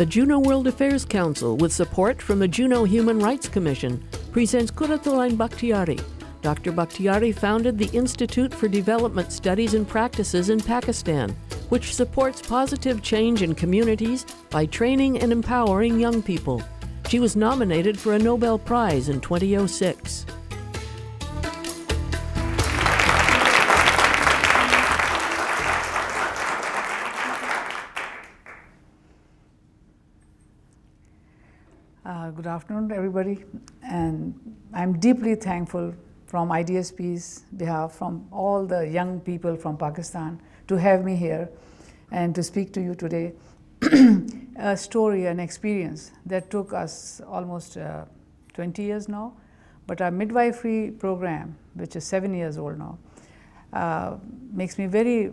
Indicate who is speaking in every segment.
Speaker 1: The Juneau World Affairs Council, with support from the Juneau Human Rights Commission, presents Quratul Ain Bakhteari. Dr. Bakhteari founded the Institute for Development Studies and Practices in Pakistan, which supports positive change in communities by training and empowering young people. She was nominated for a Nobel Prize in 2006.
Speaker 2: Good afternoon, everybody. And I'm deeply thankful from IDSP's behalf, from all the young people from Pakistan, to have me here and to speak to you today. a story, an experience that took us almost uh, 20 years now, but our midwifery program, which is seven years old now, uh, makes me very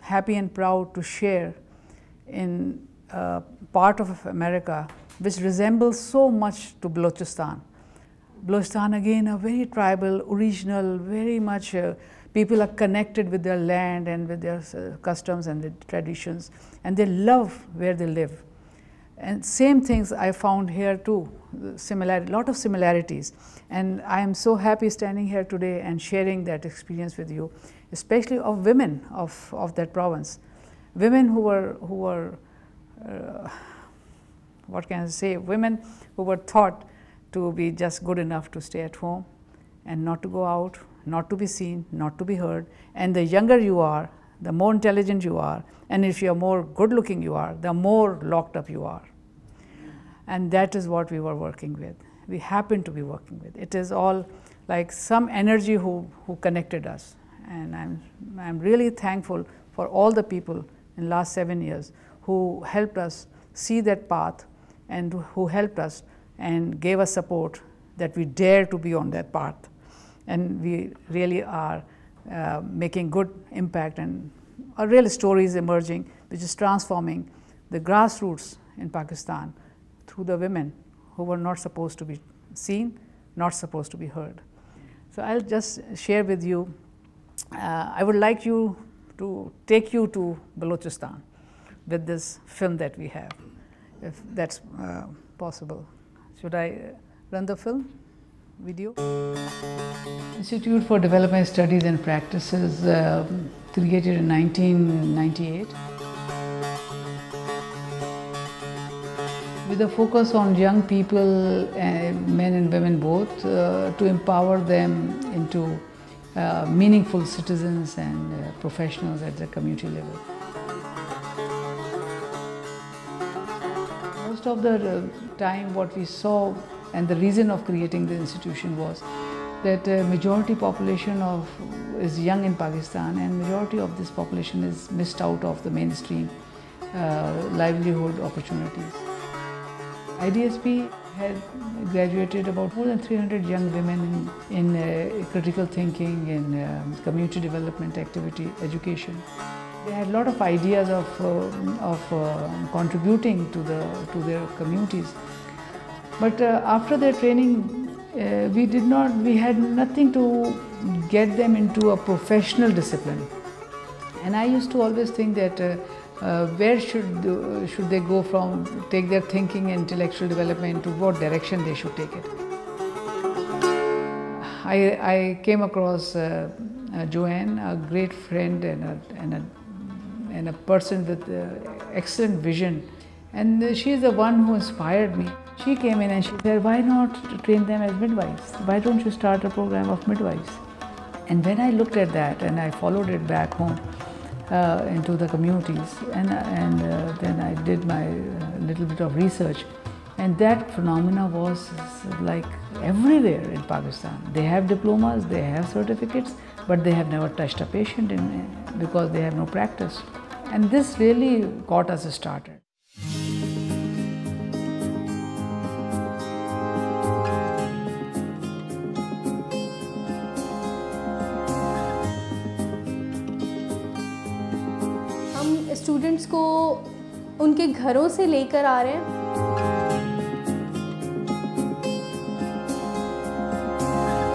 Speaker 2: happy and proud to share in a part of America which resembles so much to Balochistan. Balochistan again a very tribal, original, very much uh, people are connected with their land and with their uh, customs and their traditions and they love where they live. And same things I found here too, similar, lot of similarities. And I am so happy standing here today and sharing that experience with you, especially of women of, of that province. Women who were, who were uh, what can I say, women who were thought to be just good enough to stay at home and not to go out, not to be seen, not to be heard. And the younger you are, the more intelligent you are, and if you are more good looking you are, the more locked up you are. And that is what we were working with. We happen to be working with. It is all like some energy who, who connected us. And I'm, I'm really thankful for all the people in last seven years who helped us see that path and who helped us and gave us support that we dare to be on that path. And we really are uh, making good impact and a real story is emerging which is transforming the grassroots in Pakistan through the women who were not supposed to be seen, not supposed to be heard. So I'll just share with you, uh, I would like you to take you to Balochistan with this film that we have if that's uh, possible. Should I run the film video? Institute for Development Studies and Practices uh, created in 1998 with a focus on young people, uh, men and women both, uh, to empower them into uh, meaningful citizens and uh, professionals at the community level. Most of the uh, time what we saw and the reason of creating the institution was that uh, majority population of is young in Pakistan and majority of this population is missed out of the mainstream uh, livelihood opportunities. IDSP had graduated about more than 300 young women in, in uh, critical thinking, in um, community development activity, education. They had a lot of ideas of, uh, of uh, contributing to, the, to their communities. But uh, after their training, uh, we did not, we had nothing to get them into a professional discipline. And I used to always think that uh, uh, where should, should they go from, take their thinking and intellectual development to what direction they should take it. I, I came across Joanne, a great friend and a, and a and a person with uh, excellent vision. And she is the one who inspired me. She came in and she said, why not train them as midwives? Why don't you start a program of midwives? And when I looked at that and I followed it back home uh, into the communities, and, and uh, then I did my uh, little bit of research, and that phenomena was like everywhere in Pakistan. They have diplomas, they have certificates, but they have never touched a patient in, because they have no practice. And this really got us started.
Speaker 3: हम students को उनके घरों से लेकर आ रहे हैं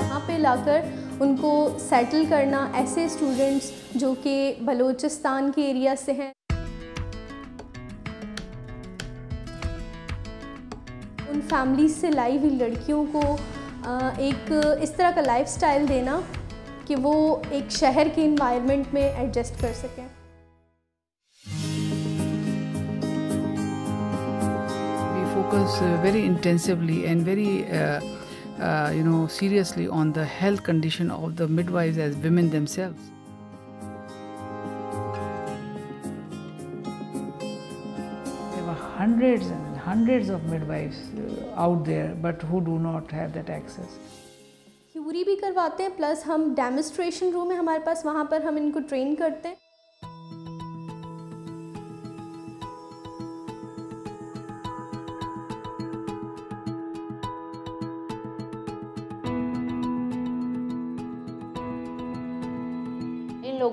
Speaker 3: यहाँ पे लाकर उनको सेटल करना ऐसे स्टूडेंट्स जो कि बलूचिस्तान के एरिया से हैं।
Speaker 4: उन फैमिलीज़ से लाई हुई लड़कियों को एक इस तरह का लाइफस्टाइल देना कि वो एक शहर के इन्वायरमेंट में एडजस्ट कर सकें।
Speaker 2: Focus uh, very intensively and very uh, uh, you know seriously on the health condition of the midwives as women themselves. There were hundreds and hundreds of midwives uh, out there, but who do not have that access.
Speaker 4: Theory भी करवाते हैं plus हम demonstration room है हमारे पास वहाँ पर हम इनको ट्रेन करते हैं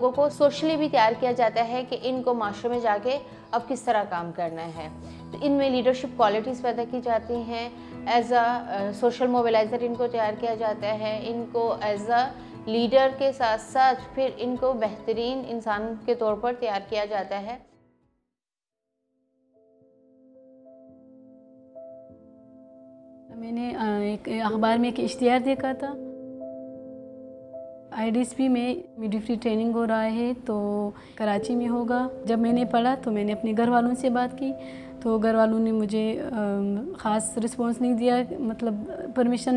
Speaker 5: लोगों को सोशली भी तैयार किया जाता है कि इनको माशरे में जाके अब किस तरह काम करना है। तो इनमें लीडरशिप क्वालिटीज़ पैदा की जाती हैं। एज अ सोशल मोबिलाइज़र इनको तैयार किया जाता है। इनको एज अ लीडर के साथ साथ फिर इनको बेहतरीन इंसान के तौर पर तैयार किया जाता है।
Speaker 6: मैंने एक अखबार में एक इश्तिहार देखा था। आईडीएसपी में मिडफ्री ट्रेनिंग हो रहा है तो कराची में होगा। जब मैंने पढ़ा तो मैंने अपने घर वालों से बात की। तो घर वालों ने मुझे ख़ास रिस्पॉन्स नहीं दिया मतलब परमिशन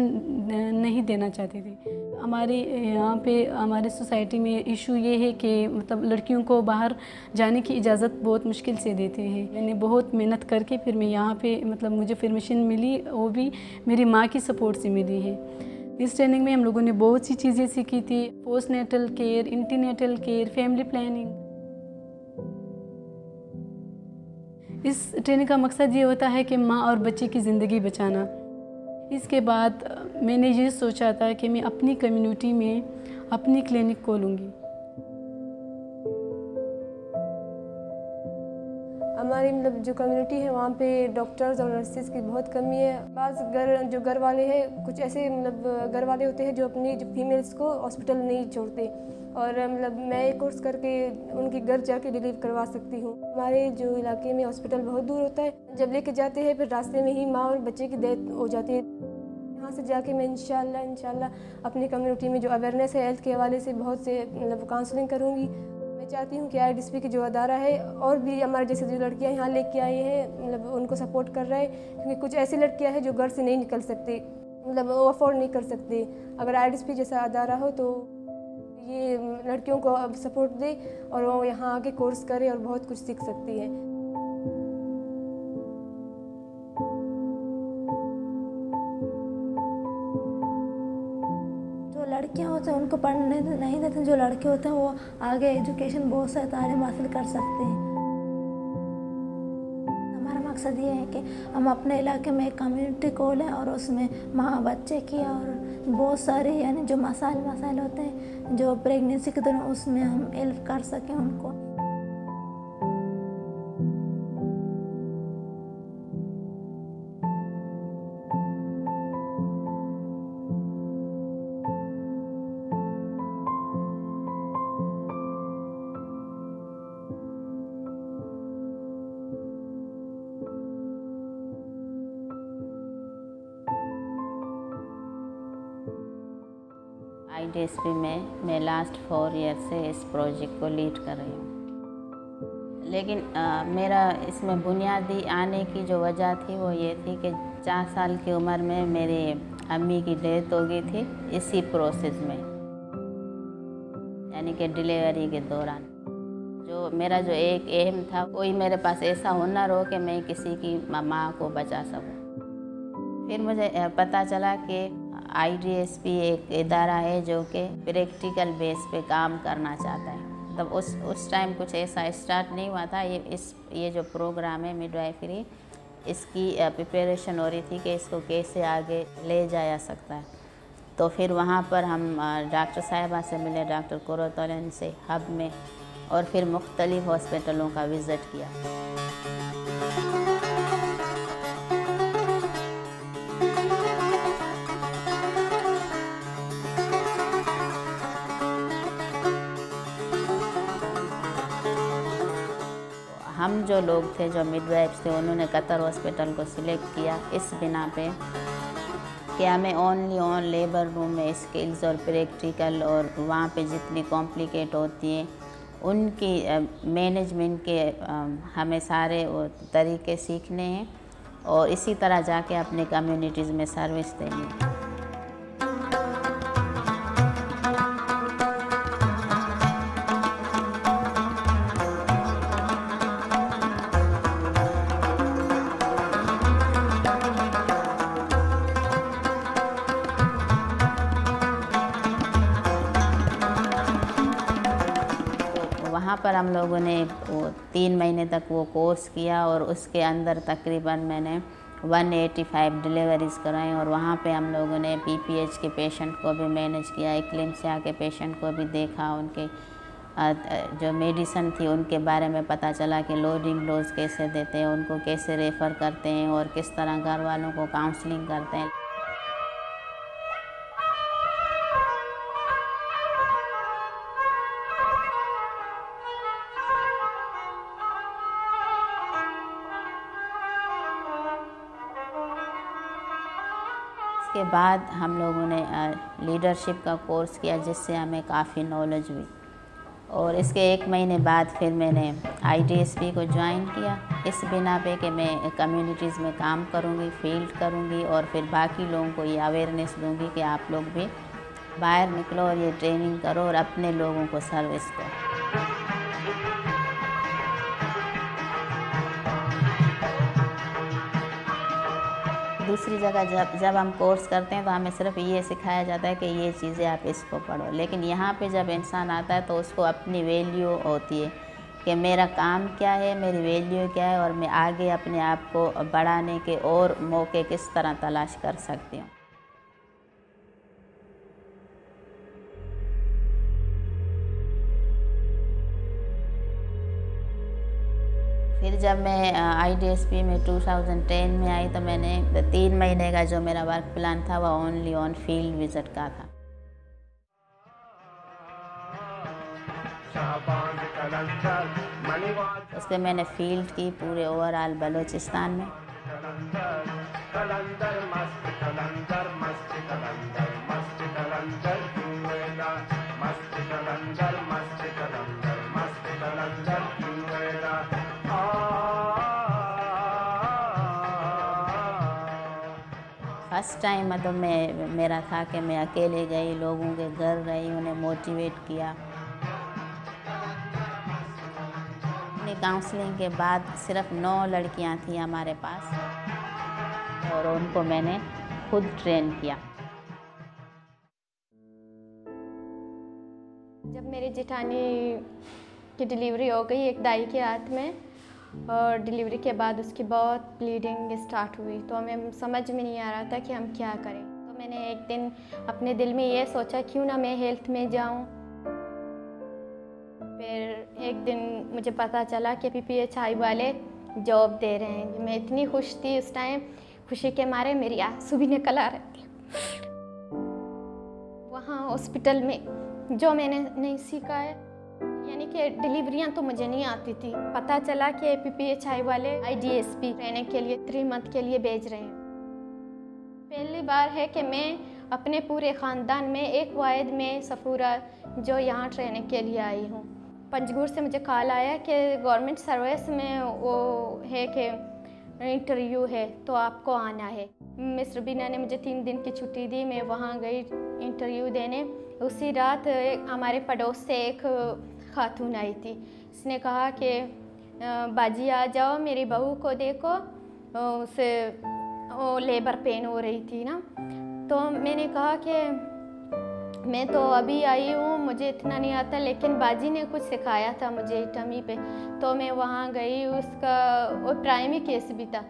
Speaker 6: नहीं देना चाहते थे। हमारे यहाँ पे, हमारे सोसाइटी में इशू ये है कि मतलब लड़कियों को बाहर जाने की इजाज़त बहुत मुश्किल से देते हैं। मैंने बहुत मेहनत करके फिर मैं यहाँ पे मतलब मुझे परमिशन मिली, वो भी मेरी माँ की सपोर्ट से मिली है। इस ट्रेनिंग में हम लोगों ने बहुत सी चीज़ें सीखी थी post natal care antenatal care family planning इस ट्रेनिंग का मकसद ये होता है कि माँ और बच्चे की ज़िंदगी बचाना। इसके बाद मैंने ये सोचा था कि मैं अपनी कम्युनिटी में अपनी क्लिनिक खोलूँगी।
Speaker 7: हमारी मतलब जो कम्युनिटी है, वहाँ पे डॉक्टर्स और नर्सेज की बहुत कमी है। बाज़ घर, जो घर वाले हैं, कुछ ऐसे मतलब घर वाले होते हैं, जो अपनी, जो फीमेल्स को हॉस्पिटल नहीं छोड़ते। और मतलब मैं एक कोर्स करके उनके घर जाके डिलीवर करवा सकती हूँ। हमारे जो इलाके में हॉस्पिटल बहुत दूर होता है, जब लेके जाते हैं, फिर रास्ते में ही माँ और बच्चे की डेथ हो जाती है। यहाँ से जाके मैं इंशाल्लाह इंशाल्लाह, अपनी कम्युनिटी में जो अवेयरनेस है हेल्थ के हवाले से बहुत से मतलब काउंसलिंग करूँगी। मैं चाहती हूँ कि आई की जो अदारा है और भी हमारे जैसे जो लड़कियाँ यहाँ लेके आई हैं मतलब उनको सपोर्ट कर रहा है, क्योंकि कुछ ऐसी लड़कियाँ हैं जो घर से नहीं निकल सकती मतलब वो अफोर्ड नहीं कर सकती। अगर आई जैसा अदारा हो तो ये लड़कियों को अब सपोर्ट दे और वो यहाँ आके कोर्स करे और बहुत कुछ सीख सकती है।
Speaker 8: लड़कियाँ होते हैं? उनको पढ़ने नहीं देते जो लड़के होते हैं, वो आगे एजुकेशन बहुत सारे तालीम हासिल कर सकते हैं। हमारा मकसद ये है कि हम अपने इलाके में एक कम्युनिटी खोलें और उसमें माँ बच्चे की और बहुत सारे, यानी जो मसाइल मसाइल होते हैं, जो प्रेगनेंसी के दौरान उसमें हम हेल्प कर सकें उनको।
Speaker 5: आईडीएसपी में मैं लास्ट फोर ईयर से इस प्रोजेक्ट को लीड कर रही हूँ। लेकिन आ, मेरा इसमें बुनियादी आने की जो वजह थी वो ये थी कि चार साल की उम्र में मेरी अम्मी की डेथ हो गई थी इसी प्रोसेस में। यानी कि डिलीवरी के दौरान। जो मेरा जो एक एम था कोई मेरे पास ऐसा हुनर हो कि मैं किसी की माँ को बचा सकूँ। फिर मुझे पता चला कि आईडीएसपी एक इदारा है जो कि प्रैक्टिकल बेस पे काम करना चाहता है। तब उस उस टाइम कुछ ऐसा स्टार्ट नहीं हुआ था। ये इस, ये जो प्रोग्राम है मिडवाइफरी इसकी प्रिपरेशन हो रही थी कि इसको कैसे आगे ले जाया सकता है। तो फिर वहाँ पर हम डॉक्टर साहिबा से मिले, डॉक्टर कुरतौलन से हब में और फिर मुख्तलिफ़ हॉस्पिटलों का विज़िट किया। हम जो लोग थे, जो मिडवाइफ्स थे, उन्होंने कतर हॉस्पिटल को सिलेक्ट किया इस बिना पे कि हमें ओनली ऑन लेबर रूम में स्किल्स और प्रैक्टिकल और वहाँ पे जितनी कॉम्प्लिकेट होती हैं, उनकी मैनेजमेंट के हमें सारे तरीके सीखने हैं और इसी तरह जाके अपने कम्युनिटीज़ में सर्विस देनी है। हम लोगों ने वो तीन महीने तक वो कोर्स किया और उसके अंदर तकरीबन मैंने 185 डिलीवरीज कराई और वहाँ पे हम लोगों ने पीपीएच के पेशेंट को भी मैनेज किया एक्लिम्सिया के पेशेंट को भी देखा, उनके जो मेडिसन थी उनके बारे में पता चला कि लोडिंग डोज कैसे देते हैं, उनको कैसे रेफ़र करते हैं और किस तरह घर वालों को काउंसलिंग करते हैं। उसके बाद हम लोगों ने लीडरशिप का कोर्स किया जिससे हमें काफ़ी नॉलेज हुई। और इसके एक महीने बाद फिर मैंने आईडीएसपी को ज्वाइन किया। इस बिना पे कि मैं कम्युनिटीज़ में काम करूँगी फ़ील्ड करूँगी और फिर बाकी लोगों को ये अवेयरनेस दूँगी कि आप लोग भी बाहर निकलो और ये ट्रेनिंग करो और अपने लोगों को सर्विस दो। दूसरी जगह जब जब हम कोर्स करते हैं तो हमें सिर्फ़ ये सिखाया जाता है कि ये चीज़ें आप इसको पढ़ो। लेकिन यहाँ पे जब इंसान आता है तो उसको अपनी वैल्यू होती है कि मेरा काम क्या है, मेरी वैल्यू क्या है और मैं आगे अपने आप को बढ़ाने के और मौके किस तरह तलाश कर सकती हूँ। जब मैं आईडीएसपी में 2010 में आई तो मैंने तीन महीने का जो मेरा वर्क प्लान था वह ओनली ऑन फ़ील्ड विज़िट का था। उसमें मैंने फ़ील्ड की पूरे ओवरऑल बलोचिस्तान में। फ़र्स्ट टाइम मतलब मैं, मेरा था कि मैं अकेले गई, लोगों के घर रही उन्हें मोटिवेट किया। काउंसलिंग के बाद सिर्फ़ नौ लड़कियाँ थी हमारे पास, और उनको मैंने खुद ट्रेन किया।
Speaker 3: जब मेरी जेठानी की डिलीवरी हो गई एक दाई के हाथ में और डिलीवरी के बाद उसकी बहुत ब्लीडिंग स्टार्ट हुई। तो हमें समझ में नहीं आ रहा था कि हम क्या करें। तो मैंने एक दिन अपने दिल में ये सोचा, क्यों ना मैं हेल्थ में जाऊँ? फिर एक दिन मुझे पता चला कि पी पी एच आई वाले जॉब दे रहे हैं। मैं इतनी खुश थी उस टाइम खुशी के मारे मेरी आँसू भी निकल आ रहे थे। वहाँ हॉस्पिटल में जो मैंने नहीं सीखा है यानी कि डिलीवरियाँ तो मुझे नहीं आती थी। पता चला कि A P P H I वाले I D S P training के लिए थ्री मंथ के लिए भेज रहे हैं। पहली बार है कि मैं अपने पूरे ख़ानदान में, एक वायद में सफूरा जो यहाँ ट्रेनिंग के लिए आई हूँ। पंजगुर से मुझे कॉल आया कि गवर्नमेंट सर्विस में वो है कि इंटरव्यू है तो आपको आना है। मिस रबीना ने मुझे तीन दिन की छुट्टी दी, मैं वहाँ गई इंटरव्यू देने। उसी रात हमारे पड़ोस से एक खातून आई थी। इसने कहा कि बाजी आ जाओ, मेरी बहू को देखो। उसे, वो लेबर पेन हो रही थी ना। तो मैंने कहा कि, मैं तो अभी आई हूँ, मुझे इतना नहीं आता, लेकिन बाजी ने कुछ सिखाया था मुझे टमी पे। तो मैं वहाँ गई, उसका, वो प्राइमरी केस भी था।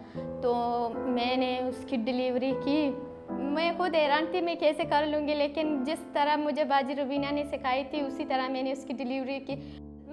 Speaker 3: तो मैंने उसकी डिलीवरी की मैं खुद हैरान थी, मैं कैसे कर लूँगी? लेकिन जिस तरह मुझे बाजी रुबीना ने सिखाई थी, उसी तरह मैंने उसकी डिलीवरी की।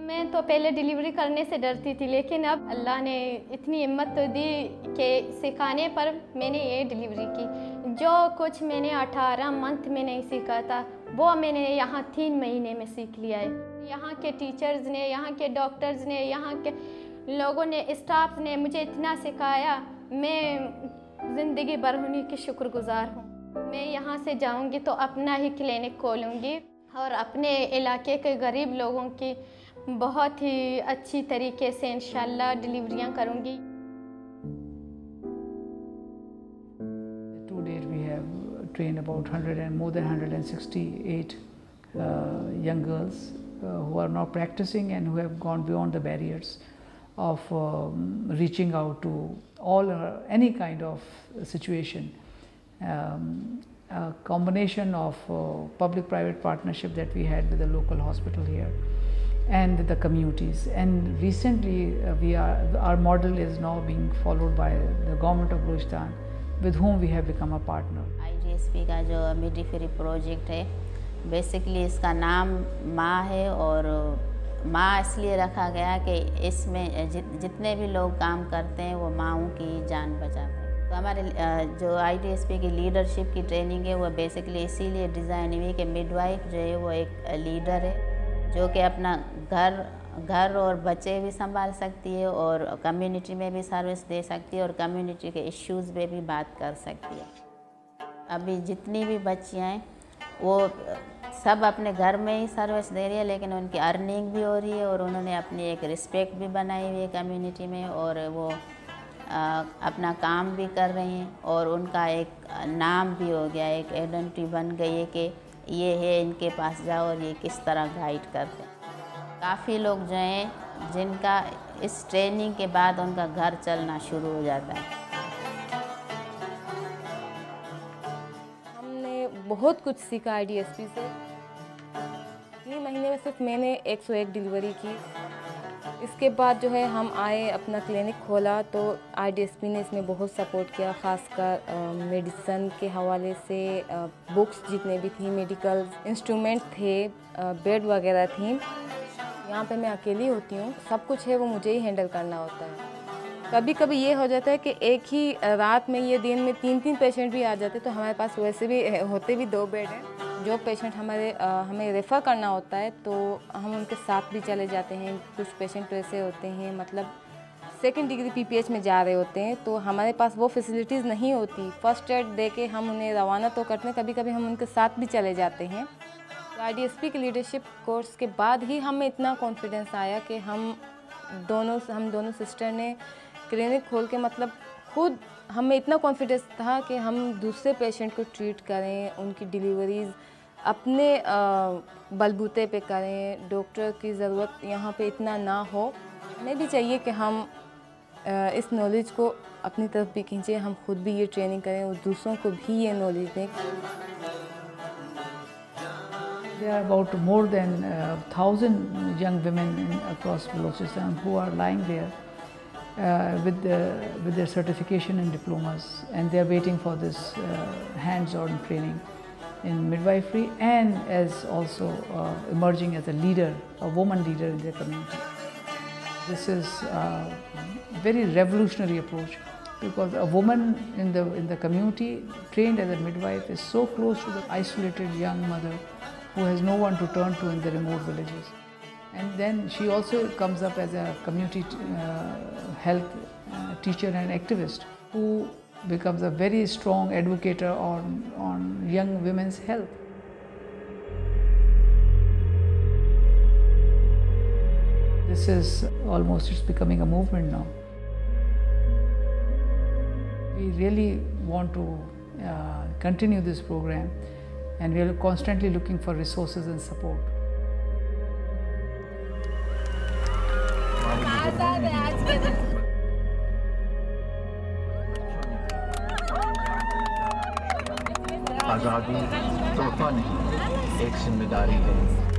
Speaker 3: मैं तो पहले डिलीवरी करने से डरती थी, लेकिन अब अल्लाह ने इतनी हिम्मत तो दी कि सिखाने पर मैंने ये डिलीवरी की। जो कुछ मैंने अठारह मंथ में नहीं सीखा था, वो मैंने यहाँ तीन महीने में सीख लिया है। यहाँ के टीचर्स ने, यहाँ के डॉक्टर्स ने, यहाँ के लोगों ने, स्टाफ ने मुझे इतना सिखाया। मैं ज़िंदगी भर उन्हीं की शुक्रगुजार हूँ। मैं यहाँ से जाऊँगी तो अपना ही क्लिनिक खोलूँगी और अपने इलाके के गरीब लोगों की बहुत ही अच्छी तरीके से इंशाल्लाह डिलीवरियाँ करूँगी
Speaker 2: To trained about 100 and more than 168 uh, young girls uh, who are now practicing and who have gone beyond the barriers of um, reaching out to all uh, any kind of situation. Um, a combination of uh, public-private partnership that we had with the local hospital here and the communities. And recently, uh, we are our model is now being followed by the government of Balochistan, with whom we have become a partner.
Speaker 5: IGSP जो मिडी free project है basically इसका नाम माँ है और माँ इसलिए रखा गया कि इसमें जितने भी लोग काम करते हैं वो माँओं की जान बचाते हैं तो हमारे जो आईडीएसपी की लीडरशिप की ट्रेनिंग है, वो बेसिकली इसीलिए डिज़ाइन हुई कि मिडवाइफ जो है वो एक लीडर है, जो कि अपना घर घर और बच्चे भी संभाल सकती है और कम्युनिटी में भी सर्विस दे सकती है और कम्युनिटी के इश्यूज़ पे भी बात कर सकती है। अभी जितनी भी बच्चियाँ हैं, वो सब अपने घर में ही सर्विस दे रही है, लेकिन उनकी अर्निंग भी हो रही है और उन्होंने अपनी एक रिस्पेक्ट भी बनाई हुई है कम्युनिटी में और वो अपना काम भी कर रही हैं और उनका एक नाम भी हो गया, एक आइडेंटिटी बन गई है कि ये है, इनके पास जाओ और ये किस तरह गाइड करते हैं। काफ़ी लोग जो हैं, जिनका इस ट्रेनिंग के बाद उनका घर चलना शुरू हो जाता है।
Speaker 9: हमने बहुत कुछ सीखा आईडीएसपी से। तीन महीने में सिर्फ़ मैंने 101 डिलीवरी की। इसके बाद जो है हम आए अपना क्लिनिक खोला तो आई ने इसमें बहुत सपोर्ट किया ख़ासकर मेडिसन के हवाले से आ, बुक्स जितने भी थी मेडिकल इंस्ट्रूमेंट थे बेड वगैरह थी। यहाँ पे मैं अकेली होती हूँ सब कुछ है वो मुझे ही हैंडल करना होता है। कभी कभी ये हो जाता है कि एक ही रात में ये दिन में तीन तीन पेशेंट भी आ जाते तो हमारे पास वैसे भी होते भी दो बेड हैं। जो पेशेंट हमारे हमें रेफ़र करना होता है तो हम उनके साथ भी चले जाते हैं। कुछ पेशेंट ऐसे होते हैं मतलब सेकेंड डिग्री पीपीएच में जा रहे होते हैं तो हमारे पास वो फैसिलिटीज़ नहीं होती। फ़र्स्ट एड दे के हम उन्हें रवाना तो करते हैं कभी कभी हम उनके साथ भी चले जाते हैं। तो आई के लीडरशिप कोर्स के बाद ही हमें इतना कॉन्फिडेंस आया कि हम दोनों हम दोनों सिस्टर ने क्लिनिक खोल के मतलब खुद हमें इतना कॉन्फिडेंस था कि हम दूसरे पेशेंट को ट्रीट करें, उनकी डिलीवरीज अपने बलबूते पे करें डॉक्टर की ज़रूरत यहाँ पे इतना ना हो हमें भी चाहिए कि हम इस नॉलेज को अपनी तरफ़ भी खींचें हम खुद भी ये ट्रेनिंग करें और दूसरों को भी ये नॉलेज दें
Speaker 2: There are about more than uh, thousand young women in, across Balochistan who are lying there uh, with, the, with their certification and diplomas, and they are waiting for this uh, hands-on training in midwifery and as also uh, emerging as a leader, a woman leader in their community. This is a very revolutionary approach because a woman in the in the community trained as a midwife is so close to the isolated young mother who has no one to turn to in the remote villages. And then she also comes up as a community uh, health uh, teacher and activist who becomes a very strong advocate on, on young women's health. This is almost, it's becoming a movement now. We really want to uh, continue this program and we are constantly looking for resources and support.
Speaker 10: आज़ादी तोहफा नहीं एक ज़िम्मेदारी है।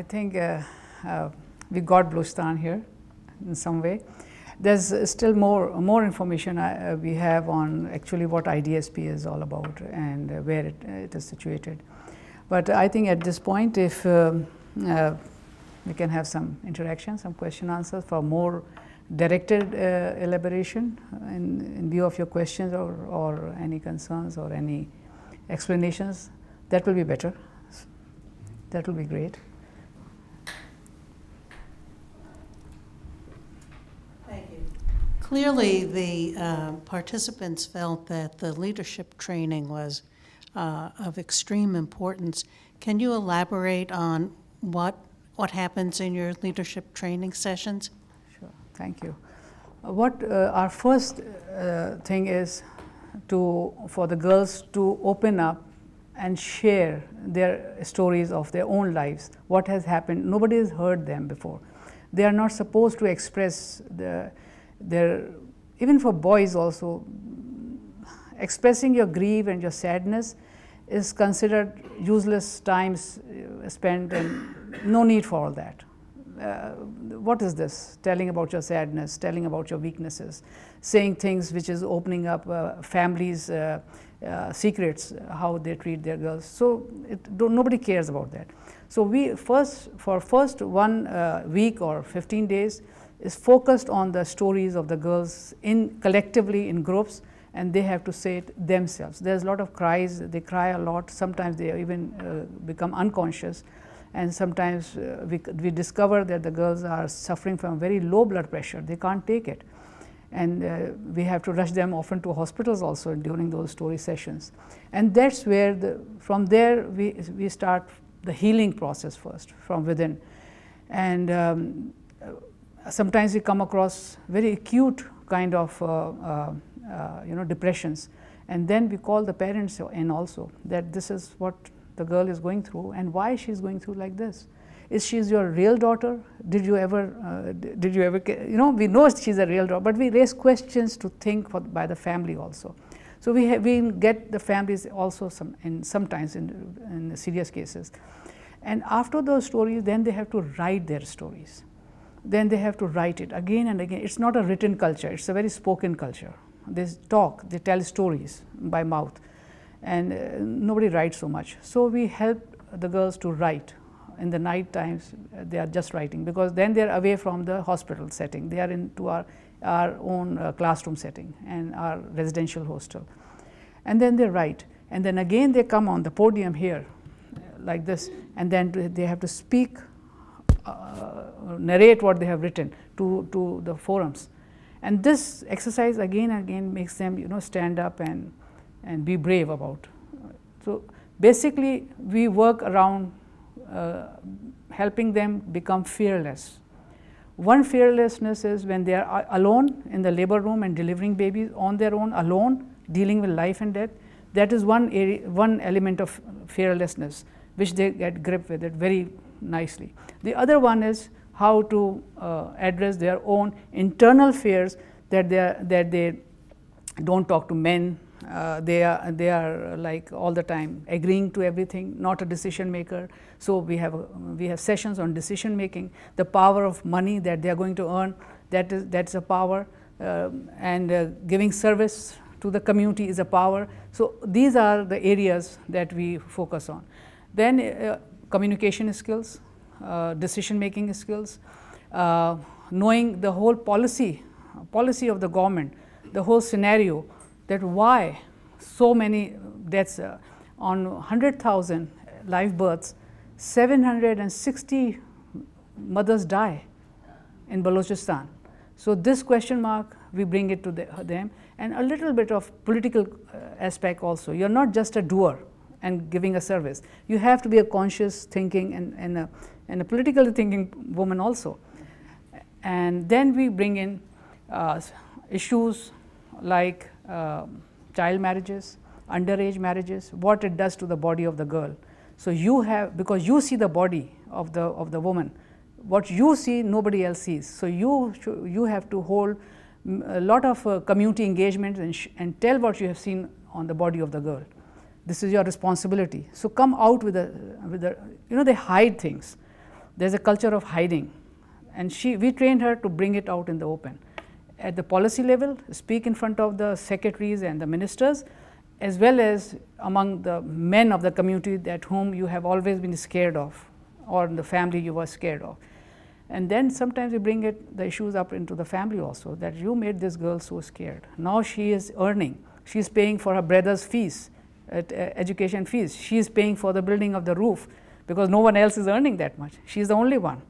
Speaker 2: I think uh, uh, we got Balochistan here in some way. There's still more more information uh, we have on actually what IDSP is all about and where it, it is situated. But I think at this point, if um, uh, we can have some interaction, some question answers for more directed uh, elaboration in, in, view of your questions or, or any concerns or any explanations, that will be better. That will be great.
Speaker 11: Thank you. Clearly, the uh, participants felt that the leadership training was uh, of extreme importance. Can you elaborate on what what happens in your leadership training sessions?
Speaker 2: Sure, thank you. What uh, our first uh, thing is to for the girls to open up and share their stories of their own lives, what has happened. Nobody has heard them before. They are not supposed to express the, their, even for boys also, expressing your grief and your sadness is considered useless times uh, spent and no need for all that. Uh, what is this? Telling about your sadness, telling about your weaknesses, saying things which is opening up uh, families' uh, uh secrets, how they treat their girls. So nobody cares about that. So we first, for first one uh, week or 15 days, is focused on the stories of the girls in collectively in groups and they have to say it themselves. There's a lot of cries, they cry a lot, sometimes they even uh, become unconscious and sometimes uh, we, we discover that the girls are suffering from very low blood pressure, they can't take it. And uh, we have to rush them often to hospitals also during those story sessions. And that's where, the, from there, we, we start the healing process first from within. And um, sometimes we come across very acute kind of uh, uh, uh, you know depressions. And then we call the parents in also that this is what the girl is going through and why she's going through like this. Is she is your real daughter? Did you ever uh, did you ever you know we know she's a real daughter but we raise questions to think for, by the family also. So we we get the families also some in sometimes in, in serious cases. And after those stories then they have to write their stories then they have to write it again and again it's not a written culture it's a very spoken culture they talk, they tell stories by mouth, and uh, nobody writes so much. So we help the girls to write. In the night times, they are just writing because then they are away from the hospital setting. They are into our our own uh, classroom setting and our residential hostel, and then they write. And then again they come on the podium here, like this, and then they have to speak, uh, narrate what they have written to to the forums and this exercise again and again makes them you know stand up and, and be brave about. So, basically we work around uh, helping them become fearless. One fearlessness is when they are alone in the labor room and delivering babies on their own, alone, dealing with life and death. That is one, area, one element of fearlessness, which they get grip with it very nicely. The other one is how to uh, address their own internal fears that they are, that they don't talk to men. Uh, they are they are like all the time agreeing to everything, not a decision maker. So we have we have sessions on decision making, the power of money that they are going to earn. That is that's a power, uh, and uh, giving service to the community is a power. So these are the areas that we focus on. Then uh, communication skills, uh, decision making skills, uh, knowing the whole policy, policy of the government, the whole scenario that why so many deaths uh, on 100,000 live births, 760 mothers die in Balochistan. So this question mark, we bring it to the, them and a little bit of political uh, aspect also. You're not just a doer and giving a service. You have to be a conscious thinking and, and a, and a politically thinking woman also. And then we bring in uh, issues like uh, child marriages, underage marriages, what it does to the body of the girl. So you have, because you see the body of the, of the woman, what you see nobody else sees. So you, you have to hold a lot of uh, community engagement and, and tell what you have seen on the body of the girl. This is your responsibility. So come out with a, with a, you know, they hide things. there's a culture of hiding. And she, we trained her to bring it out in the open. At the policy level, speak in front of the secretaries and the ministers, as well as among the men of the community that whom you have always been scared of, or in the family you were scared of. And then sometimes we bring it, the issues up into the family also, that you made this girl so scared. Now she is earning, she is paying for her brother's fees, education fees, she is paying for the building of the roof, because no one else is earning that much. She is the only one.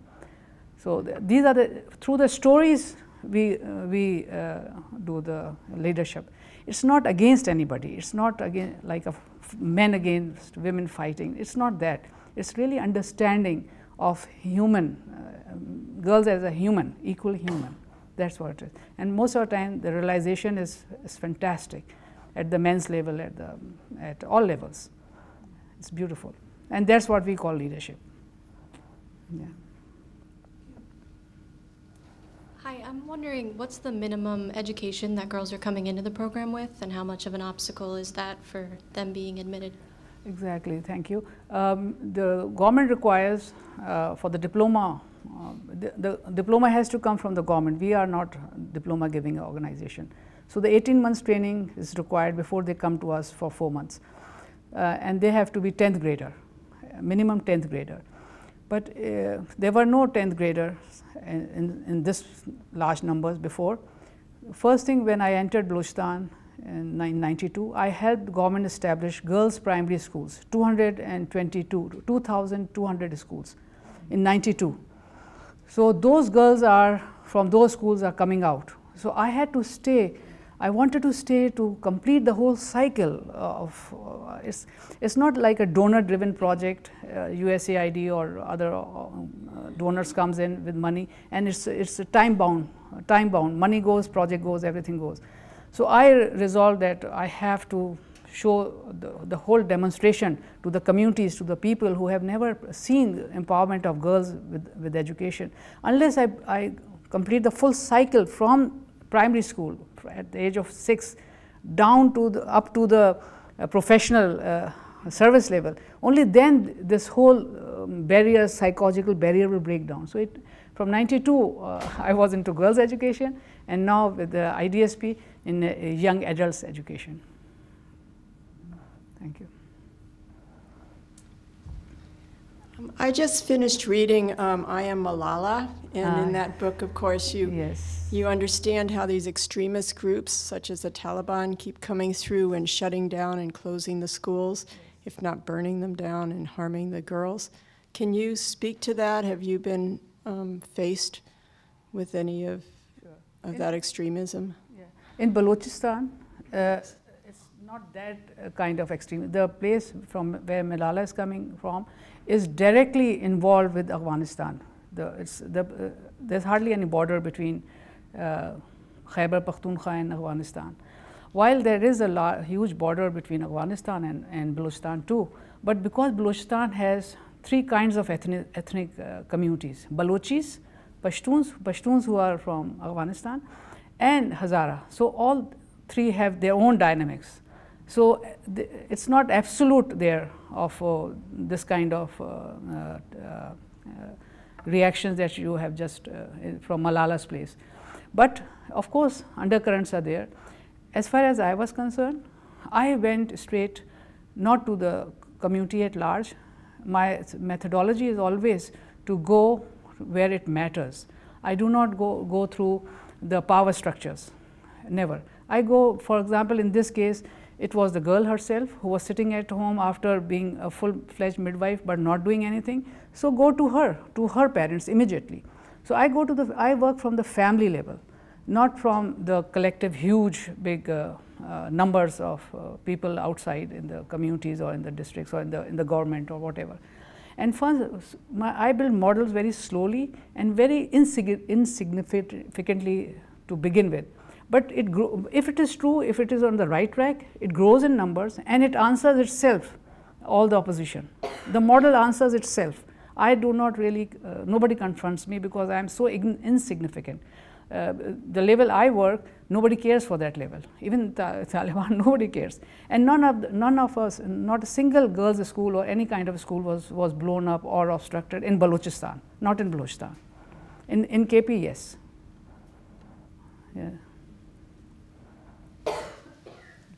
Speaker 2: So th these are the, through the stories we, uh, we uh, do the leadership. It's not against anybody. It's not again like men against women fighting. It's not that. It's really understanding of human, uh, girls as a human, equal human. That's what it is. And most of the time, the realization is, is fantastic at the men's level, at, the, at all levels. It's beautiful. And that's what we call leadership. Yeah.
Speaker 12: Hi, I'm wondering what's the minimum education that girls are coming into the program with, and how much of an obstacle is that for them being admitted?
Speaker 2: Exactly, thank you. Um, the government requires uh, for the diploma, uh, the, the, diploma has to come from the government. We are not diploma giving organization. So the 18 months training is required before they come to us for four months. Uh, and they have to be 10th grader, minimum 10th grader. But uh, there were no 10th graders in, in this large numbers before. First thing when I entered Balochistan in 1992, I helped government establish girls primary schools, 222, 2,200 schools in 92. So those girls are from those schools are coming out. So I had to stay I wanted to stay to complete the whole cycle of, uh, it's, it's not like a donor driven project, uh, USAID or other uh, donors comes in with money and it's, it's time bound, time bound, money goes, project goes, everything goes. So I resolved that I have to show the, the whole demonstration to the communities, to the people who have never seen empowerment of girls with, with education. Unless I, I complete the full cycle from primary school at the age of 6 down to the, up to the uh, professional uh, service level, only then this whole um, barrier, psychological barrier will break down. So it, from 92, uh, I was into girls education and now with the IDSP in uh, young adults education. Thank you.
Speaker 13: Um, I just finished reading um, I Am Malala, and in that book, of course, you
Speaker 2: yes.
Speaker 13: you understand how these extremist groups, such as the Taliban, keep coming through and shutting down and closing the schools, if not burning them down and harming the girls. Can you speak to that? Have you been um, faced with any of
Speaker 2: Sure.
Speaker 13: of
Speaker 2: In-
Speaker 13: that extremism?
Speaker 2: In Balochistan, uh, it's not that uh, kind of extreme. The place from where Malala is coming from is directly involved with Afghanistan. The, the, uh, there's hardly any border between uh, Khyber Pakhtunkhwa and Afghanistan. While there is a huge border between Afghanistan and, and Balochistan too, but because Balochistan has three kinds of ethnic, ethnic uh, communities, Balochis, Pashtuns, Pashtuns who are from Afghanistan, and Hazara. So all three have their own dynamics. So uh, it's not absolute there of uh, this kind of uh, uh, uh, reactions that you have just uh, from Malala's place. But of course, undercurrents are there. As far as I was concerned, I went straight not to the community at large. My methodology is always to go where it matters. I do not go, go through the power structures, never. I go, for example, in this case, it was the girl herself who was sitting at home after being a full fledged midwife but not doing anything. So, go to her, to her parents immediately. So, I go to the, I work from the family level, not from the collective huge big uh, uh, numbers of uh, people outside in the communities or in the districts or in the, in the government or whatever. And first, my, I build models very slowly and very insig insignificantly to begin with. But it grow, if it is true, if it is on the right track, it grows in numbers and it answers itself all the opposition. The model answers itself. I do not really, uh, nobody confronts me because I am so insignificant. uh, the level I work, nobody cares for that level. Even the Taliban, nobody cares. And none of, the, none of us, not a single girls' school or any kind of school was, was blown up or obstructed in Balochistan, not in Balochistan. In, in KP, yes. Yeah.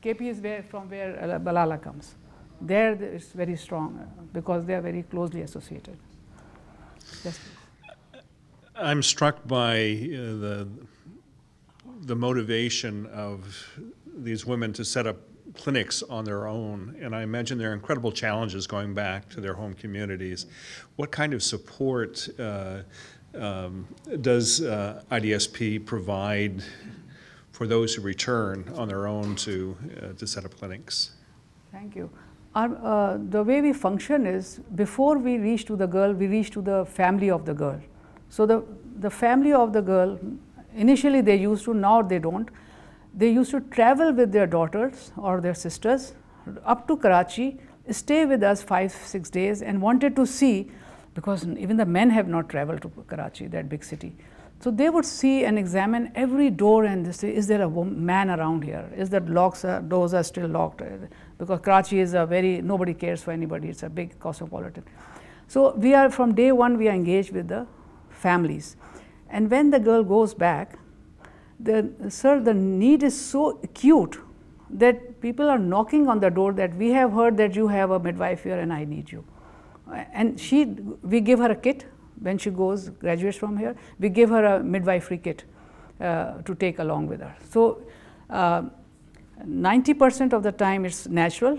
Speaker 2: KP is where, from where Malala comes. There it's very strong uh, because they are very closely associated. Yes,
Speaker 14: I'm struck by uh, the the motivation of these women to set up clinics on their own, and I imagine there are incredible challenges going back to their home communities. What kind of support uh, um, does uh, IDSP provide for those who return on their own to, uh, to set up clinics?
Speaker 2: Thank you. Our, uh, the way we function is before we reach to the girl, we reach to the family of the girl. So the, the family of the girl Initially they used to, now they don't. They used to travel with their daughters or their sisters up to Karachi, stay with us five, six days and wanted to see, because even the men have not traveled to Karachi, that big city. So they would see and examine every door and they say, is there a man around here? Is the locks, uh, doors are still locked? Because Karachi is a very, nobody cares for anybody, it's a big cosmopolitan. So we are, from day one, we are engaged with the families. And when the girl goes back, the, sir, the need is so acute that people are knocking on the door that we have heard that you have a midwife here and I need you. And she, we give her a kit when she goes, graduates from here, we give her a midwifery kit uh, to take along with her. So, 90% uh, of the time it's natural,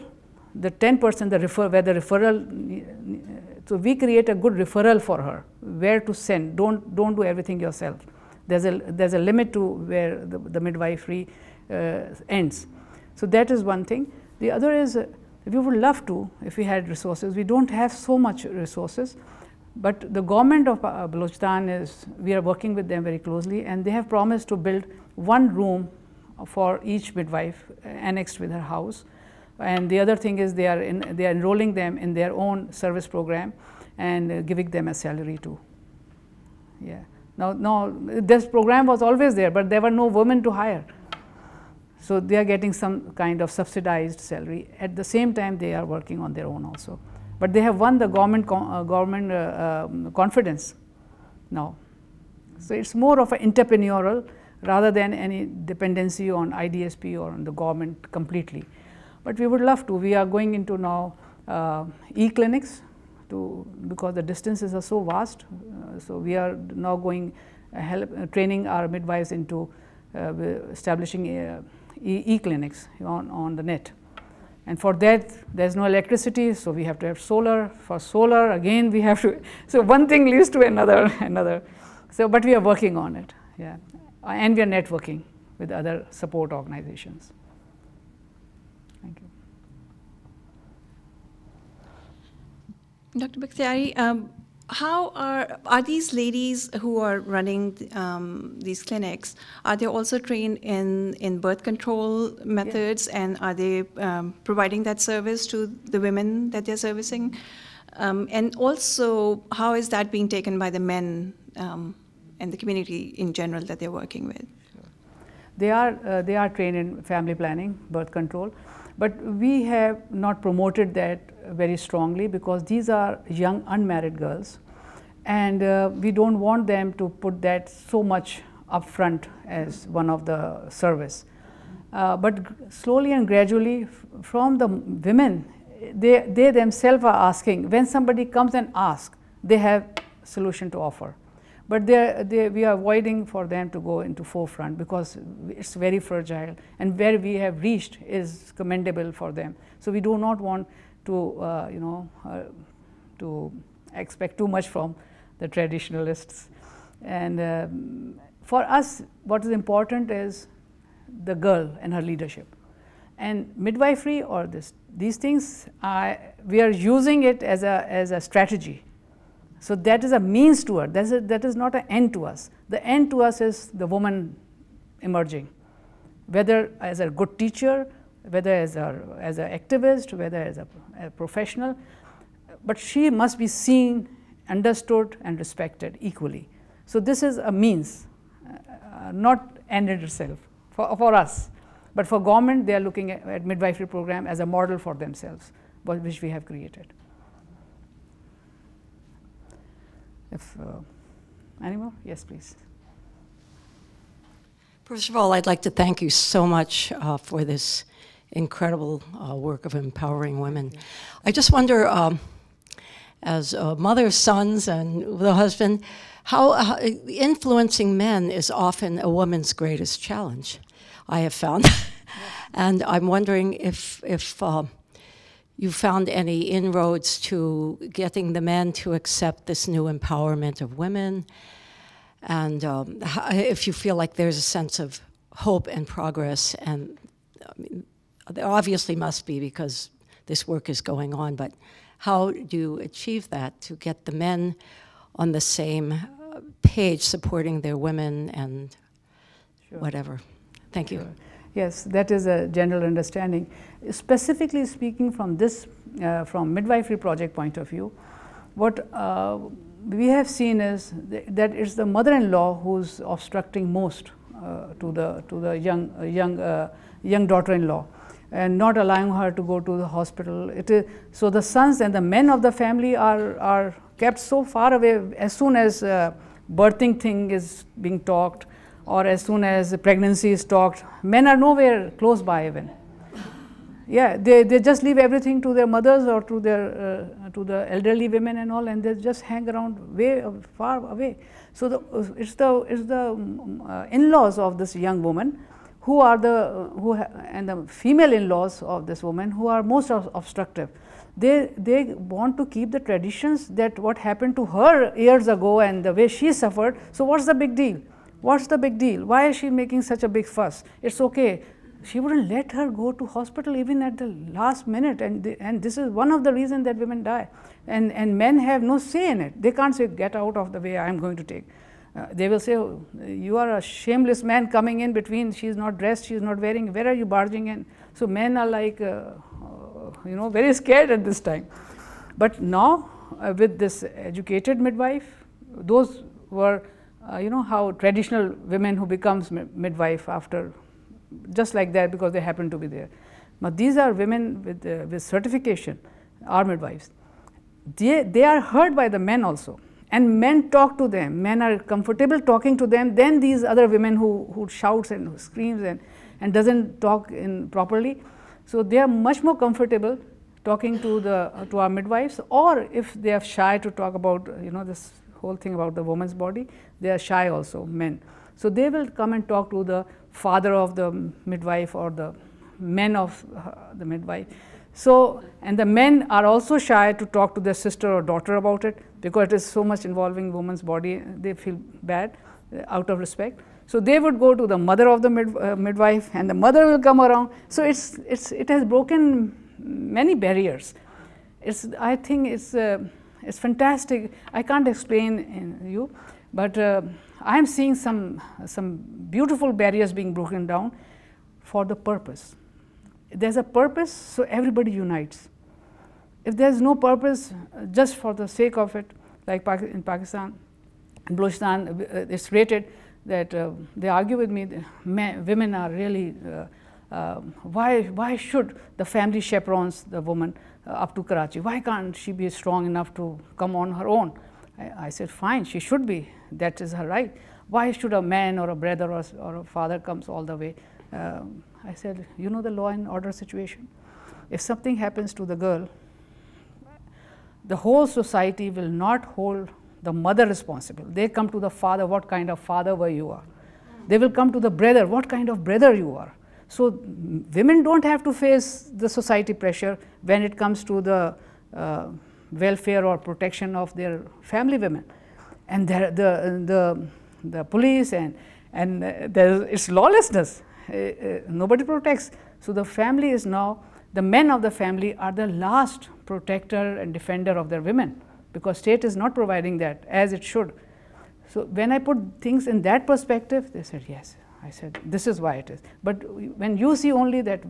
Speaker 2: the 10% the refer, where the referral so we create a good referral for her, where to send. Don't don't do everything yourself. There's a there's a limit to where the, the midwifery uh, ends. So that is one thing. The other is uh, we would love to if we had resources. We don't have so much resources, but the government of uh, Balochistan is we are working with them very closely, and they have promised to build one room for each midwife uh, annexed with her house and the other thing is they are, in, they are enrolling them in their own service program and uh, giving them a salary too. Yeah. Now, now, this program was always there, but there were no women to hire. So they are getting some kind of subsidized salary. At the same time, they are working on their own also. But they have won the government, uh, government uh, um, confidence now. So it's more of an entrepreneurial rather than any dependency on IDSP or on the government completely but we would love to. We are going into now uh, e-clinics to because the distances are so vast. Uh, so we are now going uh, help uh, training our midwives into establishing e-clinics on, on the net. And for that, there's no electricity, so we have to have solar. For solar, again, we have to. So one thing leads to another, another. So, but we are working on it, yeah, and we are networking with other support organizations. Thank you.
Speaker 15: Dr. Bakhteari, um, how are are these ladies who are running um, these clinics? Are they also trained in in birth control methods, yeah. and are they um, providing that service to the women that they're servicing? Um, and also, how is that being taken by the men um, and the community in general that they're working with?
Speaker 2: They are uh, they are trained in family planning, birth control, but we have not promoted that very strongly because these are young unmarried girls and uh, we don't want them to put that so much upfront as one of the service. Uh, but slowly and gradually from the women, they, they themselves are asking, when somebody comes and asks, they have solution to offer. But they, they, we are avoiding for them to go into forefront because it's very fragile and where we have reached is commendable for them. So we do not want to uh, you know uh, to expect too much from the traditionalists. And um, for us, what is important is the girl and her leadership. And midwifery or this, these things, we are using it as a, as a strategy. So that is a means to it. That is, a, that is not an end to us. The end to us is the woman emerging, whether as a good teacher, whether as a as an activist, whether as a, a, professional, but she must be seen, understood, and respected equally. So this is a means, uh, not ended itself for, for us. But for government, they are looking at, at midwifery program as a model for themselves, which we have created. If uh, any more, yes, please.
Speaker 16: First of all, I'd like to thank you so much uh, for this incredible uh, work of empowering women. I just wonder, um, as a mother, sons, and the husband, how, how influencing men is often a woman's greatest challenge. I have found. and I'm wondering if, if uh, you found any inroads to getting the men to accept this new empowerment of women, and um, if you feel like there's a sense of hope and progress. And I mean, there obviously must be because this work is going on, but how do you achieve that to get the men on the same page supporting their women and sure. whatever? Thank you.
Speaker 2: Yes, that is a general understanding. Specifically speaking from this, uh, from midwifery project point of view, what uh, we have seen is th that it's the mother-in-law who's obstructing most uh, to the to the young uh, young uh, young daughter-in-law and not allowing her to go to the hospital. It is, so the sons and the men of the family are, are kept so far away as soon as uh, birthing thing is being talked or as soon as pregnancy is talked, men are nowhere close by even. Yeah, they, they just leave everything to their mothers or to their uh, to the elderly women and all, and they just hang around way far away. So the, it's the it's the um, uh, in-laws of this young woman who are the uh, who and the female in-laws of this woman who are most obstructive. They they want to keep the traditions that what happened to her years ago and the way she suffered. So what's the big deal? What's the big deal? Why is she making such a big fuss? It's okay. She wouldn't let her go to hospital even at the last minute, and and this is one of the reasons that women die. And and men have no say in it. They can't say get out of the way. I am going to take. Uh, they will say, oh, you are a shameless man coming in between. She is not dressed. She is not wearing. Where are you barging in? So men are like, uh, uh, you know, very scared at this time. But now, uh, with this educated midwife, those were uh, you know how traditional women who becomes midwife after just like that because they happen to be there. But these are women with, uh, with certification, are midwives. They, they are heard by the men also and men talk to them, men are comfortable talking to them then these other women who, who shouts and who screams and, and doesn't talk in properly. So they are much more comfortable talking to the to our midwives or if they are shy to talk about you know this whole thing about the woman's body, they are shy also, men. So they will come and talk to the father of the midwife or the men of uh, the midwife. So, and the men are also shy to talk to their sister or daughter about it because it is so much involving woman's body, they feel bad uh, out of respect. So they would go to the mother of the mid, uh, midwife and the mother will come around. So it's, it's, it has broken many barriers. It's, I think it's, uh, it's fantastic. I can't explain in you, but uh, I am seeing some, some beautiful barriers being broken down for the purpose. There's a purpose, so everybody unites. If there's no purpose, uh, just for the sake of it, like in Pakistan, in Balochistan, uh, it's rated that uh, they argue with me, men, women are really, uh, uh, why, why should the family chaperones the woman uh, up to Karachi. Why can't she be strong enough to come on her own? I, I, said, fine, she should be. That is her right. Why should a man or a brother or, or a father comes all the way? Um, I said, you know the law and order situation. If something happens to the girl, the whole society will not hold the mother responsible. They come to the father, what kind of father were you are. They will come to the brother, what kind of brother you are. So women don't have to face the society pressure when it comes to the uh, welfare or protection of their family women. And the, the, the, the police and, and uh, it's lawlessness. Uh, uh, nobody protects. So the family is now, the men of the family are the last protector and defender of their women because state is not providing that as it should. So when I put things in that perspective, they said, yes, I said, this is why it is. But when you see only that,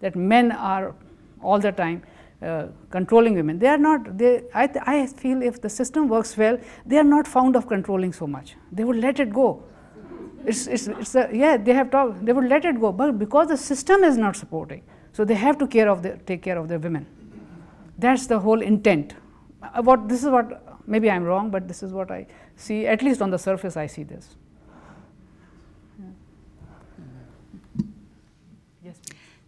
Speaker 2: that men are all the time uh, controlling women, they are not, they, I, I feel if the system works well, they are not fond of controlling so much. They would let it go. It's, it's, it's a, yeah, they have talked, they would let it go, but because the system is not supporting, so they have to care of the, take care of their women. That's the whole intent. Uh, what this is what maybe I'm wrong, but this is what I see. At least on the surface, I see this.
Speaker 17: Yes.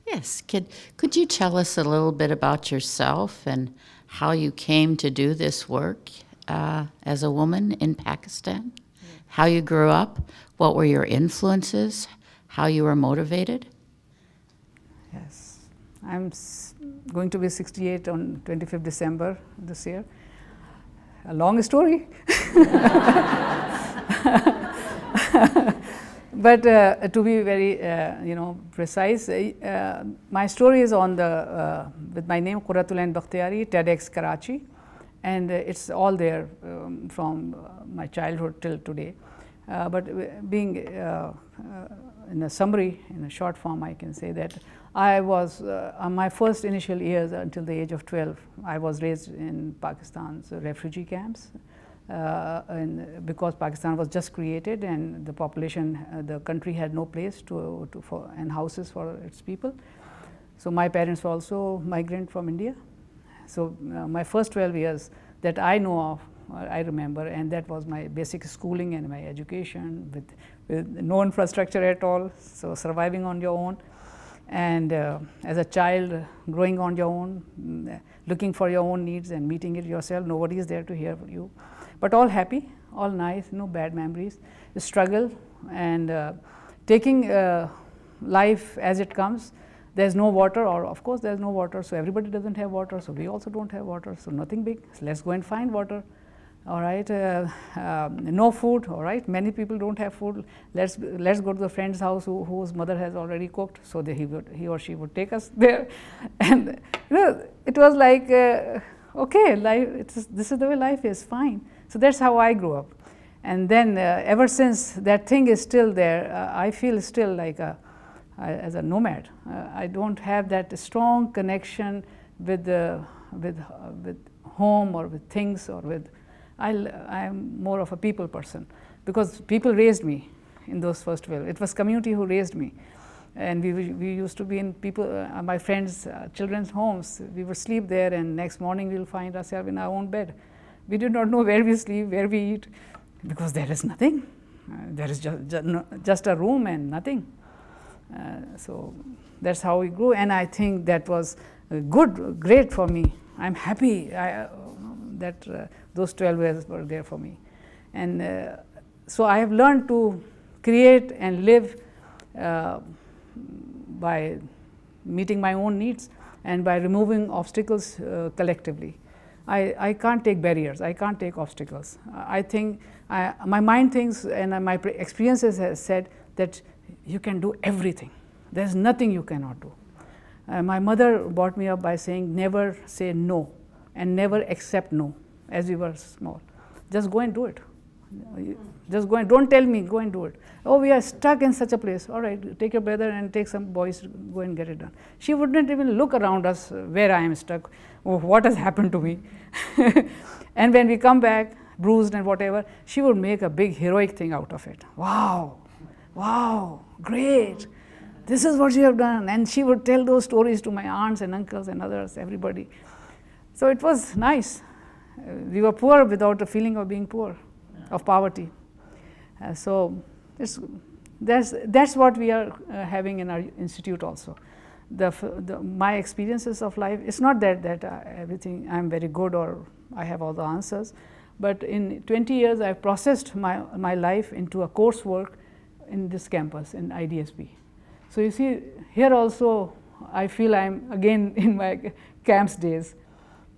Speaker 17: Yes. Could could you tell us a little bit about yourself and how you came to do this work uh, as a woman in Pakistan? How you grew up? What were your influences? How you were motivated?
Speaker 2: Yes, I'm going to be 68 on 25th December this year. A long story. but uh, to be very, uh, you know, precise, uh, my story is on the uh, with my name Quratul Ain Bakhteari, TEDx Karachi, and it's all there um, from uh, my childhood till today. Uh, but being in a summary, in a short form, I can say that I was, uh, my first initial years until the age of 12, I was raised in Pakistan's refugee camps. Uh, and because Pakistan was just created and the population, uh, the country had no place to, to for, and houses for its people. So my parents were also migrant from India. So uh, my first 12 years that I know of, uh, I remember, and that was my basic schooling and my education with, with no infrastructure at all. So surviving on your own and uh, as a child growing on your own looking for your own needs and meeting it yourself nobody is there to hear you. But all happy all nice no bad memories. The struggle and uh, taking uh, life as it comes there's no water or of course there's no water so everybody doesn't have water so we also don't have water so nothing big. So let's go and find water all right uh, um, no food all right. Many people don't have food. Let's let's go to the friend's house who, whose mother has already cooked. So he would he or she would take us there. And you know it was like uh, okay life this is the way life is fine. So that's how i grew up. And then uh, ever since that thing is still there uh, i feel still like a as a nomad. Uh, i don't have that strong connection with with with home or with things or with i am more of a people person because people raised me in those first 12. It was community who raised me. And we, we used to be in people, uh, my friends' uh, children's homes. We would sleep there and next morning we'll find ourselves in our own bed. We did not know where we sleep, where we eat, because there is nothing. Uh, there is just, just, no, just, a room and nothing. Uh, so that's how we grew. And I think that was good, great for me. I'm happy I, uh, that uh, those 12 years were there for me. And uh, so I have learned to create and live uh, by meeting my own needs and by removing obstacles uh, collectively. I, I can't take barriers, I can't take obstacles. I think I, my mind thinks and my experiences has said that you can do everything. There's nothing you cannot do. Uh, my mother brought me up by saying never say no and never accept no as we were small. Just go and do it. Just go and don't tell me, go and do it. Oh, we are stuck in such a place. All right, take your brother and take some boys, go and get it done. She wouldn't even look around us uh, where I am stuck. Oh, what has happened to me? and when we come back, bruised and whatever, she would make a big heroic thing out of it. Wow, wow, great. This is what you have done. And she would tell those stories to my aunts and uncles and others, everybody. So it was nice. Uh, we were poor without a feeling of being poor, of poverty. Uh, so that's, that's what we are uh, having in our institute also. The, the, my experiences of life, it's not that, that uh, everything I'm very good or I have all the answers, but in 20 years I've processed my, my life into a coursework in this campus in IDSP. So you see, here also I feel I'm again in my camps days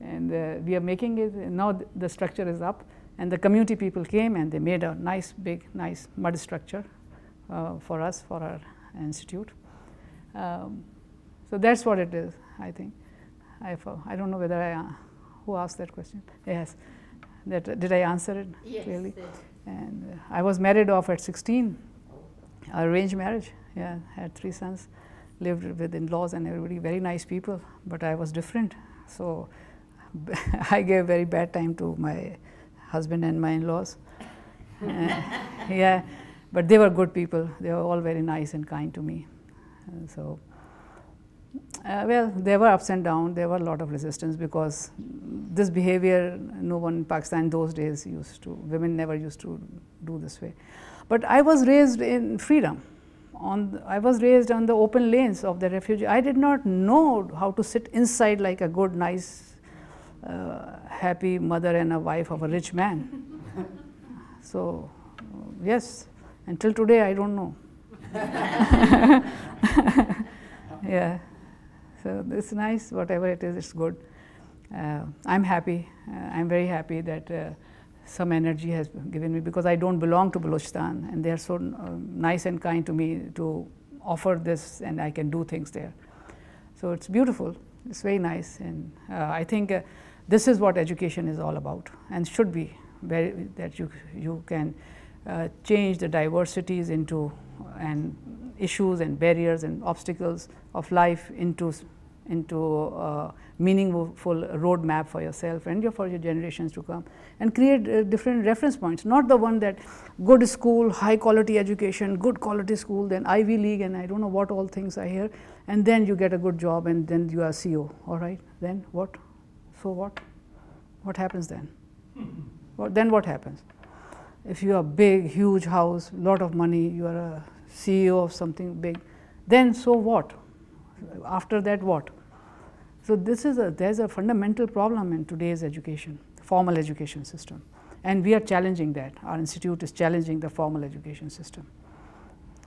Speaker 2: and uh, we are making it now the structure is up. And the community people came and they made a nice big nice mud structure uh, for us for our institute. Um, so that's what it is i think. I i don't know whether i uh, who asked that question. Yes. That uh, did i answer it
Speaker 17: yes,
Speaker 2: clearly? and uh, i was married off at 16 arranged marriage yeah. Had three sons lived with in-laws and everybody very nice people but i was different. So I gave very bad time to my husband and my in-laws. uh, yeah, but they were good people. They were all very nice and kind to me. And so, uh, well, there were ups and downs. There were a lot of resistance because this behavior, no one in Pakistan those days used to. Women never used to do this way. But I was raised in freedom. On the, I was raised on the open lanes of the refugee. I did not know how to sit inside like a good, nice, uh, happy mother and a wife of a rich man. so, yes, until today I don't know. yeah. So it's nice, whatever it is, it's good. Uh, I'm happy. Uh, I'm very happy that uh, some energy has given me because I don't belong to Balochistan and they are so uh, nice and kind to me to offer this and I can do things there. So it's beautiful. It's very nice and uh, I think uh, this is what education is all about and should be very, that you, you can change the diversities into and issues and barriers and obstacles of life into into a meaningful roadmap for yourself and your, for your generations to come and create uh, different reference points, not the one that good school, high quality education, good quality school, then Ivy League and I don't know what all things I hear and then you get a good job and then you are CEO, all right, then what? So what? What happens then? What, then what happens? If you are big, huge house, lot of money, you are a CEO of something big, then so what? After that, what? So this is a there's a fundamental problem in today's education, formal education system, and we are challenging that. Our institute is challenging the formal education system.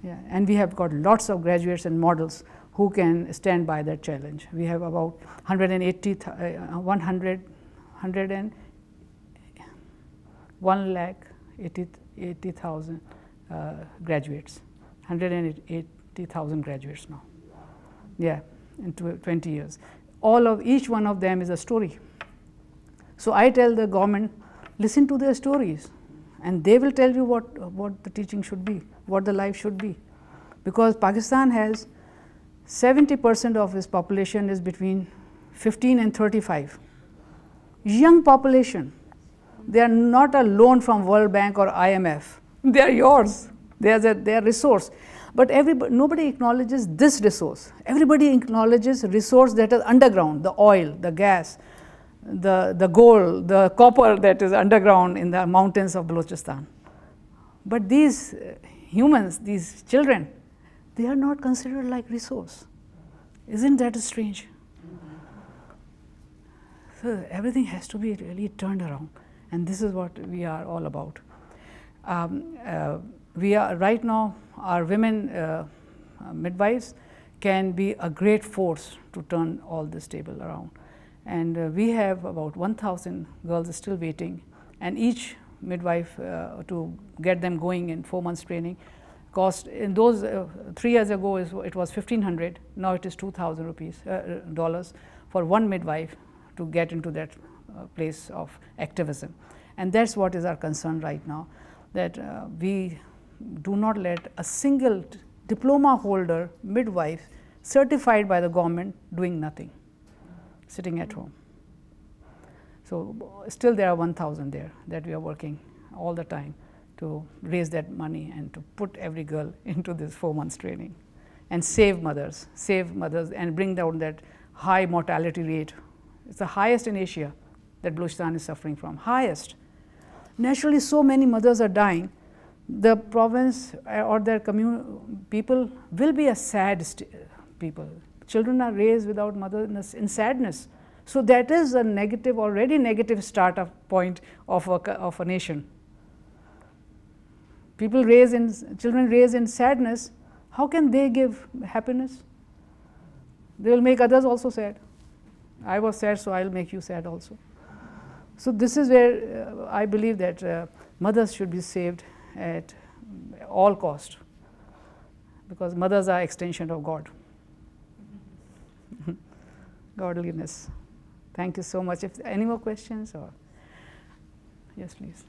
Speaker 2: Yeah, and we have got lots of graduates and models who can stand by that challenge. We have about 180, uh, 100, 100 and 1 lakh 80,000 80, uh, graduates, 180,000 graduates now. Yeah, in 20 years. All of each one of them is a story. So I tell the government, listen to their stories, and they will tell you what, what the teaching should be, what the life should be. Because Pakistan has 70 percent of its population is between 15 and 35. Young population. They are not a loan from World Bank or IMF. They are yours. They are, the, they resource. But everybody, nobody acknowledges this resource. Everybody acknowledges resource that is underground, the oil, the gas, the, the gold, the copper that is underground in the mountains of Balochistan. But these uh, humans, these children, they are not considered like resource. Isn't that strange? So everything has to be really turned around, and this is what we are all about. Um, uh, we are right now our women uh, midwives can be a great force to turn all this table around. And uh, we have about 1,000 girls still waiting, and each midwife uh, to get them going in four months training cost in those uh, three years ago it was 1500 now it is 2000 rupees uh, dollars for one midwife to get into that place of activism and that's what is our concern right now that we do not let a single diploma holder midwife certified by the government doing nothing, sitting at home. So still there are 1,000 there that we are working all the time to raise that money and to put every girl into this four months training and save mothers, save mothers and bring down that high mortality rate. It's the highest in Asia that Balochistan is suffering from, highest. Naturally, so many mothers are dying the province uh, or their people will be a sad people. Children are raised without motherness in sadness. So that is a negative, already negative startup point of a, of a nation. People raised in, children raised in sadness, how can they give happiness? They will make others also sad. I was sad, so I will make you sad also. So this is where uh, I believe that uh, mothers should be saved at all cost because mothers are extension of God. Godliness. Thank you so much. If any more questions or yes, please.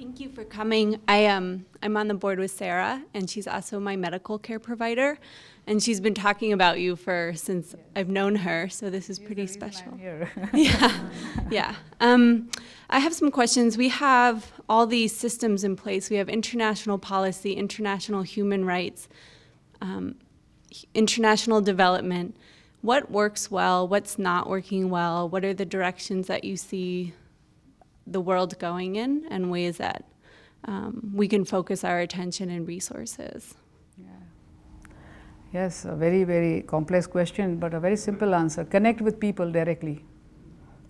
Speaker 18: Thank you for coming. I um I'm on the board with Sarah, and she's also my medical care provider, and she's been talking about you for since I've known her. So this is pretty special. yeah, yeah. Um, I have some questions. We have all these systems in place. We have international policy, international human rights, um, international development. What works well? What's not working well? What are the directions that you see the world going in and ways that um, we can focus our attention and resources? Yeah.
Speaker 2: Yes, a very, very complex question, but a very simple answer. Connect with people directly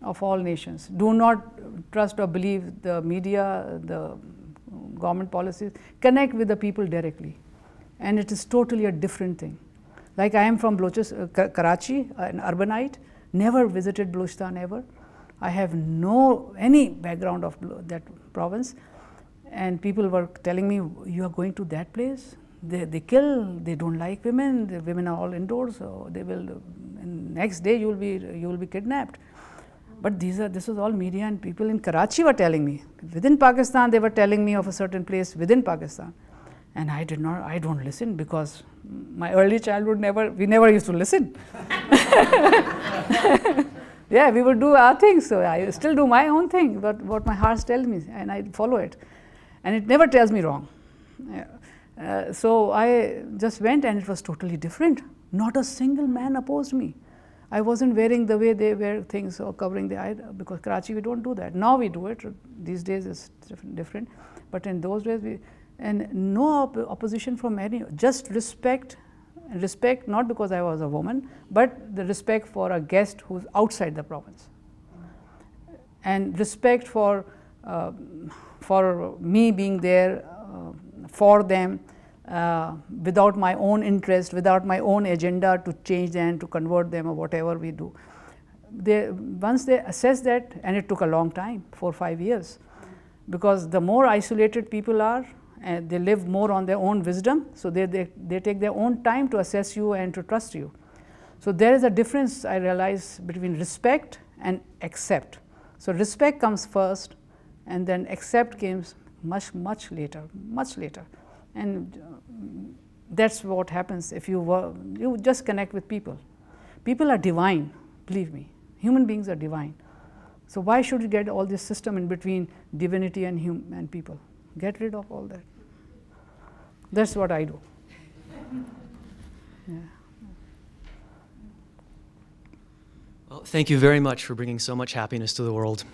Speaker 2: of all nations. Do not trust or believe the media, the government policies. Connect with the people directly. And it is totally a different thing. Like I am from uh, Karachi, an urbanite, never visited Balochistan ever. I have no any background of that province, and people were telling me, "You are going to that place? They, they kill. They don't like women. The women are all indoors. So they will. next day you will be you will be kidnapped." But these are this was all media and people in Karachi were telling me. Within Pakistan, they were telling me of a certain place within Pakistan, and I did not. I don't listen because my early childhood never we never used to listen. yeah, we would do our things. So I still do my own thing, but what my heart tells me, and I follow it, and it never tells me wrong. Uh, so I just went, and it was totally different. Not a single man opposed me. I wasn't wearing the way they wear things or covering the eye because Karachi we don't do that. Now we do it. These days it's different, different. but in those days we and no op opposition from any. Just respect respect not because I was a woman, but the respect for a guest who's outside the province, and respect for uh, for me being there uh, for them uh, without my own interest, without my own agenda to change them, to convert them, or whatever we do. They, once they assess that, and it took a long time, four five years, because the more isolated people are, and they live more on their own wisdom. So they, they, they take their own time to assess you and to trust you. So there is a difference I realize between respect and accept. So respect comes first and then accept comes much, much later, much later. And uh, that's what happens if you, work, you just connect with people. People are divine, believe me. Human beings are divine. So why should you get all this system in between divinity and, hum and people? Get rid of all that. That's what I do. Yeah.
Speaker 19: Well, thank you very much for bringing so much happiness to the world.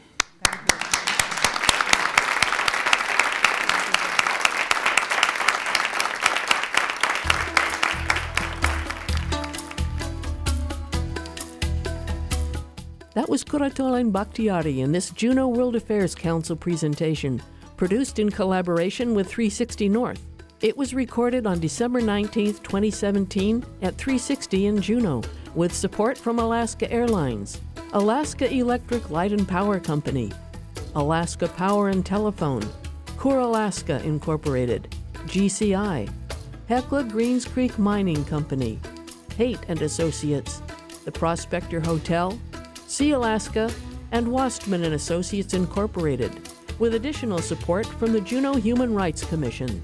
Speaker 1: That was Quratul Ain Bakhteari in this Juneau World Affairs Council presentation, produced in collaboration with 360 North. It was recorded on December 19, 2017, at 360 in Juneau, with support from Alaska Airlines, Alaska Electric Light and Power Company, Alaska Power and Telephone, Coeur Alaska Incorporated, GCI, Hecla Greens Creek Mining Company, Haight and Associates, the Prospector Hotel, Sealaska, and Wastman and Associates Incorporated, with additional support from the Juneau Human Rights Commission.